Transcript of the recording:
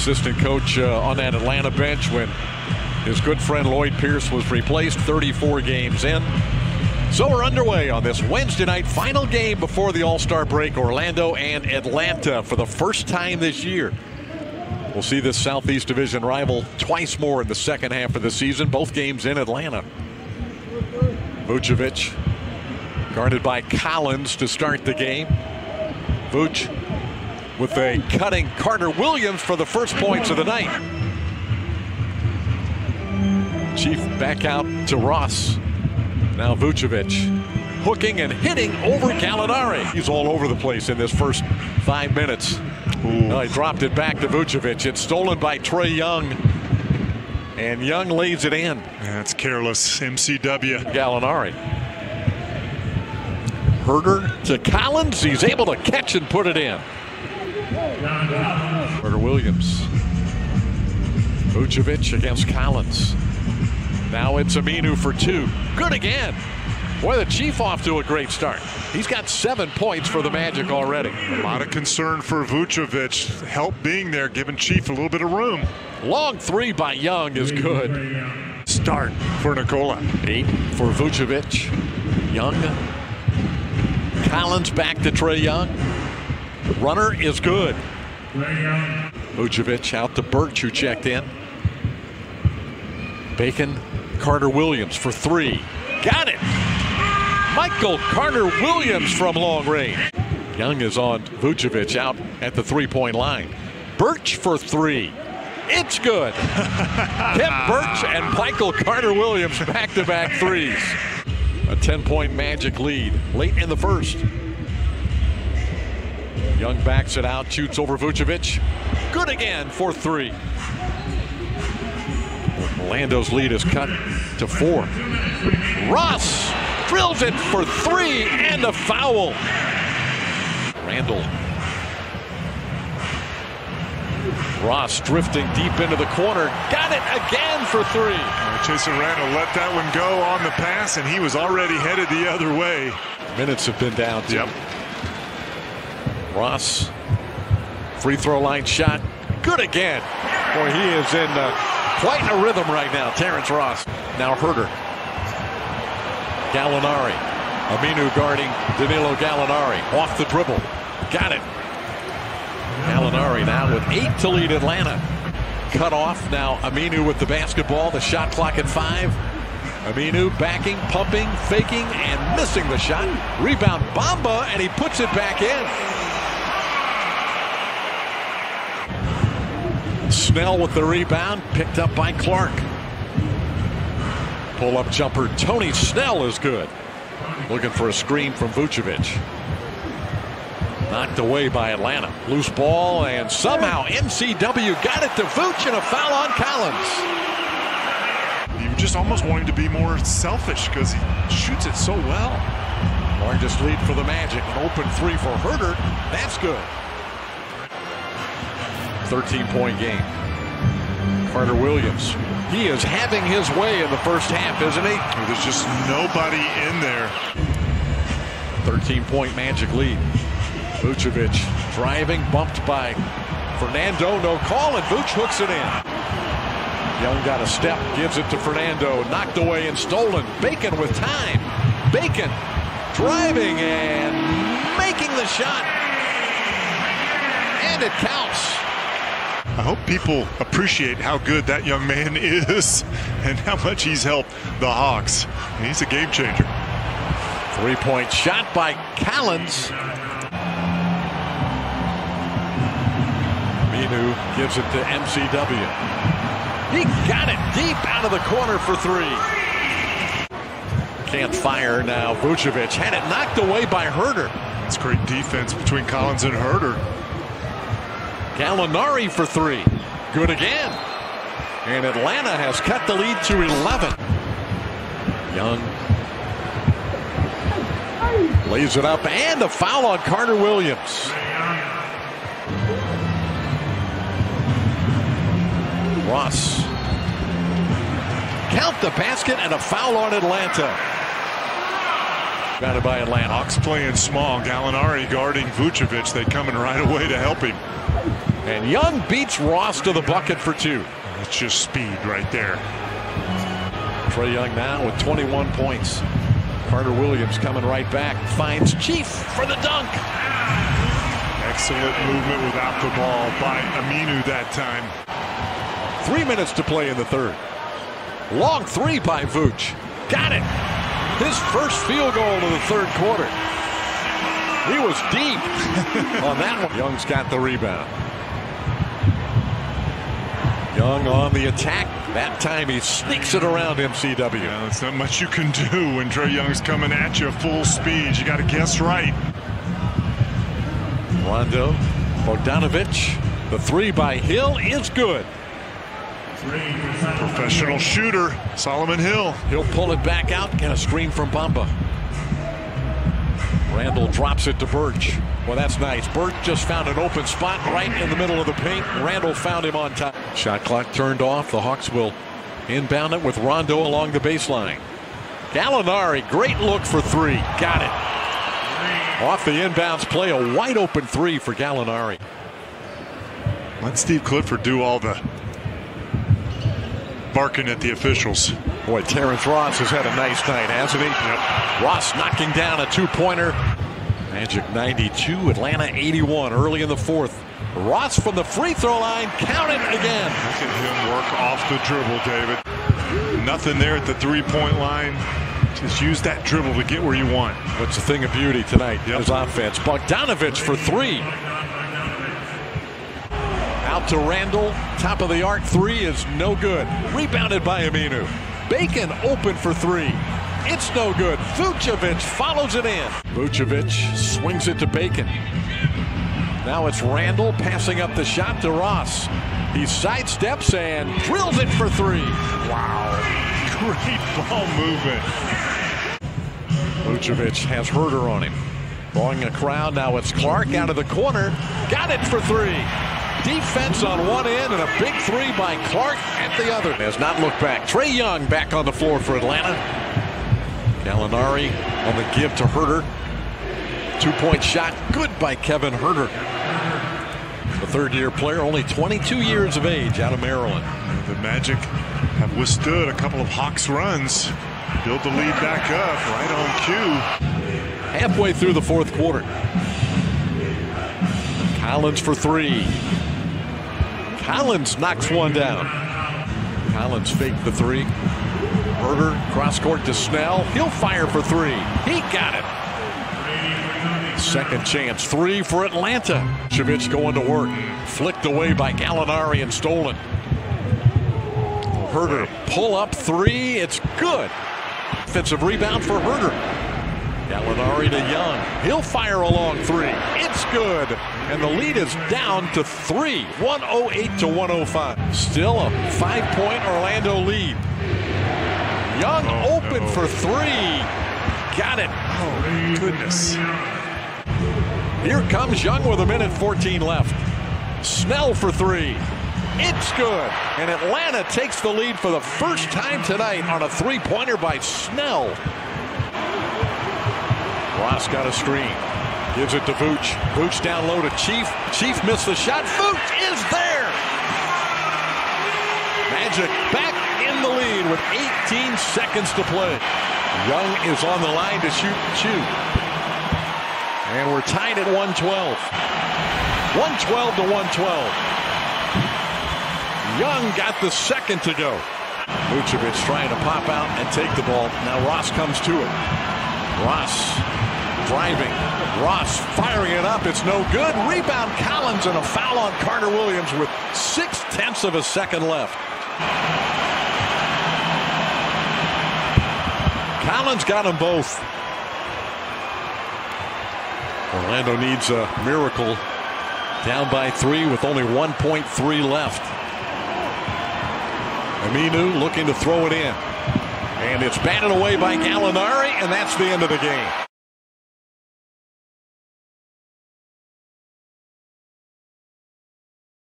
assistant coach uh, on that Atlanta bench when his good friend Lloyd Pierce was replaced 34 games in. So we're underway on this Wednesday night final game before the All-Star break. Orlando and Atlanta for the first time this year. We'll see this Southeast Division rival twice more in the second half of the season. Both games in Atlanta. Vucevic guarded by Collins to start the game. Vuce with a cutting Carter Williams for the first points of the night. Chief back out to Ross. Now Vucevic hooking and hitting over Gallinari. He's all over the place in this first five minutes. he dropped it back to Vucevic. It's stolen by Trae Young. And Young lays it in. That's careless. MCW. Gallinari. Huerter to Collins. He's able to catch and put it in. Carter Williams. Vucevic against Collins. Now it's Aminu for two. Good again. Boy, the Chief off to a great start. He's got seven points for the Magic already. A lot of concern for Vucevic. Help being there, giving Chief a little bit of room. Long three by Young is good. Start for Nikola. Eight for Vucevic. Young. Collins back to Trae Young. Runner is good. Vucevic out to Birch who checked in. Bacon Carter Williams for three. Got it. Michael Carter Williams from long range. Young is on Vucevic out at the three point line. Birch for three. It's good. Khem Birch and Michael Carter Williams back to back threes. A 10 point magic lead late in the first. Young backs it out, shoots over Vucevic. Good again for three. Orlando's lead is cut to four. Ross drills it for three and a foul. Randle. Ross drifting deep into the corner. Got it again for three. Chasson Randle let that one go on the pass, and he was already headed the other way. Minutes have been down. Too. Yep. Ross, free throw line shot. Good again. Boy, he is in uh, quite a rhythm right now, Terrence Ross. Now Huerter. Gallinari. Aminu guarding Danilo Gallinari. Off the dribble. Got it. Gallinari now with eight to lead Atlanta. Cut off. Now Aminu with the basketball. The shot clock at five. Aminu backing, pumping, faking, and missing the shot. Rebound Bamba, and he puts it back in. Snell with the rebound, picked up by Clark. Pull up jumper, Tony Snell is good. Looking for a screen from Vucevic. Knocked away by Atlanta. Loose ball, and somehow MCW got it to Vooch and a foul on Collins. You just almost want him to be more selfish because he shoots it so well. Largest lead for the Magic. An open three for Huerter. That's good. 13 point game. Carter Williams. He is having his way in the first half, isn't he? There's just nobody in there. 13 point Magic lead. Vucevic driving, bumped by Fernando. No call, and Vuce hooks it in. Young got a step, gives it to Fernando. Knocked away and stolen. Bacon with time. Bacon driving and making the shot. And it counts. I hope people appreciate how good that young man is and how much he's helped the Hawks. He's a game changer. Three point shot by Collins. Minu gives it to MCW. He got it deep out of the corner for three. Can't fire now. Vucevic had it knocked away by Huerter. It's great defense between Collins and Huerter. Gallinari for three. Good again. And Atlanta has cut the lead to 11. Young lays it up and a foul on Carter Williams. Ross. Count the basket and a foul on Atlanta. Got by Atlanta. Hawks playing small. Gallinari guarding Vucevic. They coming right away to help him. And Young beats Ross to the bucket for two. That's just speed right there. Trae Young now with 21 points. Carter Williams coming right back. Finds Chief for the dunk. Excellent movement without the ball by Aminu that time. Three minutes to play in the third. Long three by Vooch. Got it. His first field goal of the third quarter. He was deep on that one. Young's got the rebound. Young on the attack. That time he sneaks it around MCW. Yeah, there's not much you can do when Trae Young's coming at you full speed. You got to guess right. Rondo, Bogdanovic. The three by Hill is good. Professional shooter, Solomon Hill. He'll pull it back out. Get a screen from Bamba. Randle drops it to Birch. Well, that's nice. Birch just found an open spot right in the middle of the paint. Randle found him on top. Shot clock turned off. The Hawks will inbound it with Rondo along the baseline. Gallinari, great look for three. Got it. Off the inbounds play, a wide open three for Gallinari. Let Steve Clifford do all the barking at the officials. Boy, Terrence Ross has had a nice night, hasn't he? Yep. Ross knocking down a two-pointer. Magic 92, Atlanta 81 early in the fourth. Ross from the free throw line, count it again. Look at him work off the dribble, David. Nothing there at the three-point line. Just use that dribble to get where you want. What's the thing of beauty tonight? Yep. His offense. Bogdanovic for three. Out to Randle. Top of the arc three is no good. Rebounded by Aminu. Bacon open for three. It's no good. Vucevic follows it in. Vucevic swings it to Bacon. Now it's Randle passing up the shot to Ross. He sidesteps and drills it for three. Wow. Great ball movement. Vucevic has Huerter on him. Drawing a crowd. Now it's Clark out of the corner. Got it for three. Defense on one end and a big three by Clark at the other. Has not looked back. Trae Young back on the floor for Atlanta. Gallinari on the give to Huerter. Two-point shot. Good by Kevin Huerter. The third-year player, only 22 years of age out of Maryland. The Magic have withstood a couple of Hawks runs. Build the lead back up right on cue. Halfway through the fourth quarter. Collins for three. Collins knocks one down. Collins faked the three. Huerter cross court to Snell. He'll fire for three. He got it. Second chance three for Atlanta. Vucevic going to work. Flicked away by Gallinari and stolen. Huerter pull up three. It's good. Offensive rebound for Huerter. Gallinari to Young. He'll fire a long three. It's good. And the lead is down to three. 108 to 105. Still a five point Orlando lead. Young Oh, open no. for three. Got it. Oh, goodness. Here comes Young with a minute 14 left. Snell for three. It's good. And Atlanta takes the lead for the first time tonight on a three pointer by Snell. Ross got a screen. Gives it to Vooch. Vooch down low to Chief. Chief missed the shot. Vooch is there. Magic back in the lead with 18 seconds to play. Young is on the line to shoot shoot. And we're tied at 112. 112 to 112. Young got the second to go. Vucevic trying to pop out and take the ball. Now Ross comes to it. Ross driving. Ross firing it up. It's no good. Rebound Collins and a foul on Carter Williams with six tenths of a second left. Collins got them both. Orlando needs a miracle. Down by three with only 1.3 left. Aminu looking to throw it in. And it's batted away by Gallinari, and that's the end of the game.